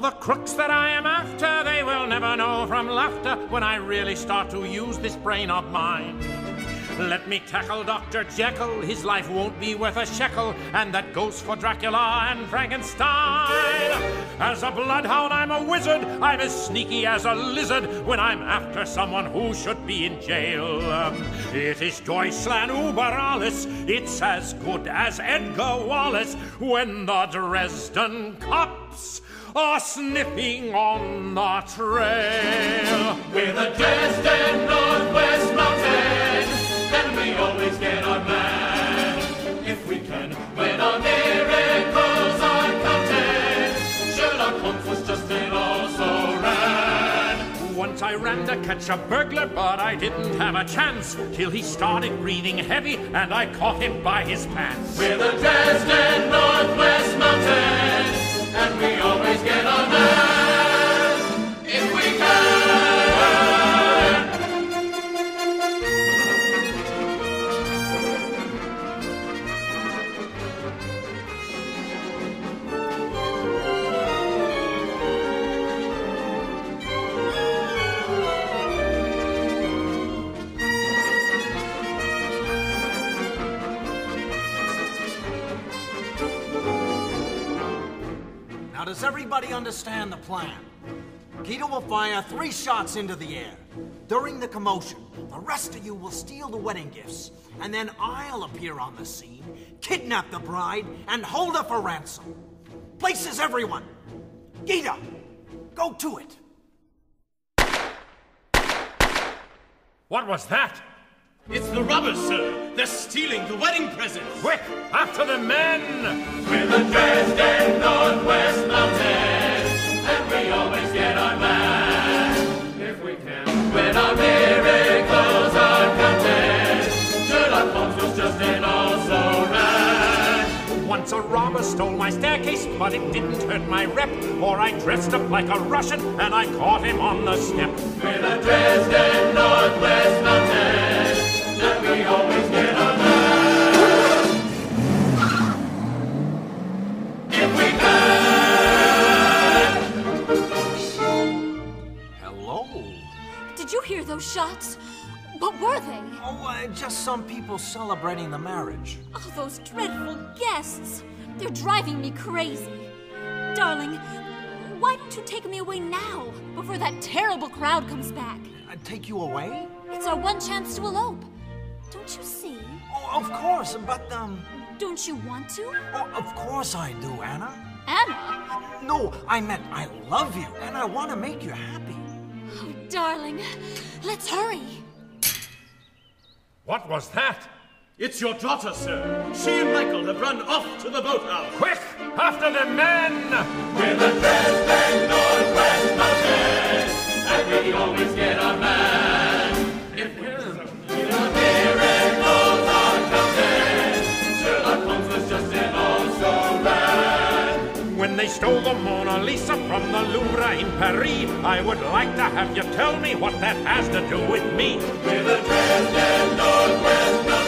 the crooks that I am after, they will never know from laughter when I really start to use this brain of mine. Let me tackle Dr. Jekyll, his life won't be worth a shekel, and that goes for Dracula and Frankenstein. As a bloodhound, I'm a wizard, I'm as sneaky as a lizard when I'm after someone who should be in jail. Um, it is Deutschland über alles, it's as good as Edgar Wallace when the Dresden cops are sniffing on the trail. We're the Dresden Once I ran to catch a burglar, but I didn't have a chance till he started breathing heavy and I caught him by his pants. We're the Dresden Northwest Mounted, and we always get our man. Does everybody understand the plan? Gita will fire three shots into the air. During the commotion, the rest of you will steal the wedding gifts, and then I'll appear on the scene, kidnap the bride, and hold her for ransom. Places everyone. Gita, go to it. What was that? It's the robbers, sir. They're stealing the wedding presents. Quick, after the men! We're the Dresden Northwest Mounted, and we always get our man. If we can, when our miracles are counted, Sherlock Holmes was just an also ran. Once a robber stole my staircase, but it didn't hurt my rep, for I dressed up like a Russian and I caught him on the step. We're the Dresden Northwest Mounted, Did you hear those shots? What were they? Oh, uh, just some people celebrating the marriage. Oh, those dreadful guests. They're driving me crazy. Darling, why don't you take me away now, before that terrible crowd comes back? i take you away? It's our one chance to elope. Don't you see? Oh, of course, but, um. Don't you want to? Oh, of course I do, Anna. Anna? No, I meant I love you, and I want to make you happy. Oh, darling, let's hurry. What was that? It's your daughter, sir. She and Michael have run off to the boathouse. Quick, after the men! We're the Dresden Northwest stole the Mona Lisa from the Louvre in Paris, I would like to have you tell me what that has to do with me. We're the Dresden Northwest